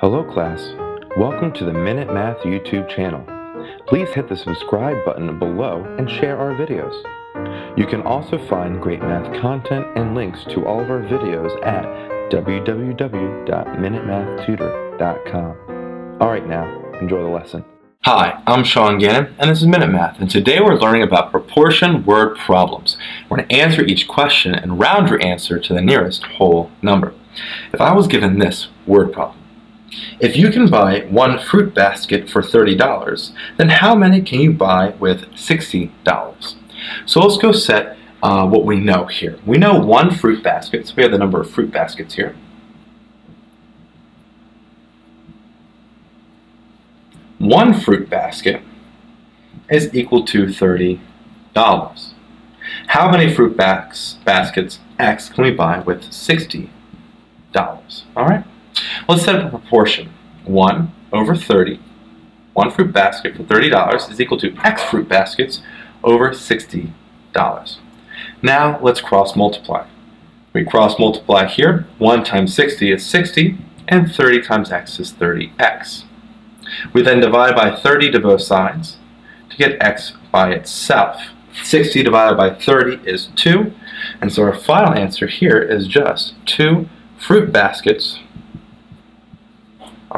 Hello class, welcome to the Minute Math YouTube channel. Please hit the subscribe button below and share our videos. You can also find great math content and links to all of our videos at www.minutemathtutor.com. Alright now, enjoy the lesson. Hi, I'm Sean Gannon, and this is Minute Math, and today we're learning about proportion word problems. We're going to answer each question and round your answer to the nearest whole number. If I was given this word problem, if you can buy one fruit basket for $30, then how many can you buy with $60? So let's go set uh, what we know here. We know one fruit basket, so we have the number of fruit baskets here. One fruit basket is equal to $30. How many fruit bas baskets X can we buy with $60? All right? Let's set up a proportion. 1 over 30. One fruit basket for $30 is equal to X fruit baskets over $60. Now let's cross multiply. We cross multiply here. 1 times 60 is 60, and 30 times x is 30x. We then divide by 30 to both sides to get x by itself. 60 divided by 30 is 2, and so our final answer here is just 2 fruit baskets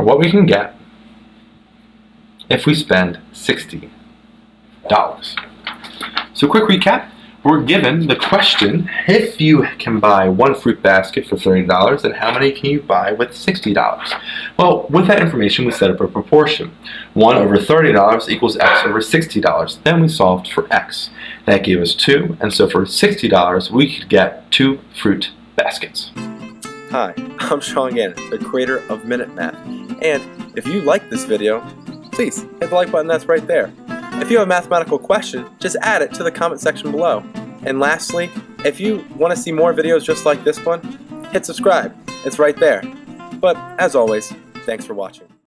what we can get if we spend $60. So quick recap, we're given the question, if you can buy one fruit basket for $30, then how many can you buy with $60? Well, with that information, we set up a proportion. 1 over $30 equals x over $60. Then we solved for x. That gave us 2, and so for $60, we could get two fruit baskets. Hi, I'm Sean Gannon, the creator of Minute Math. And if you like this video, please hit the like button that's right there. If you have a mathematical question, just add it to the comment section below. And lastly, if you want to see more videos just like this one, hit subscribe. It's right there. But as always, thanks for watching.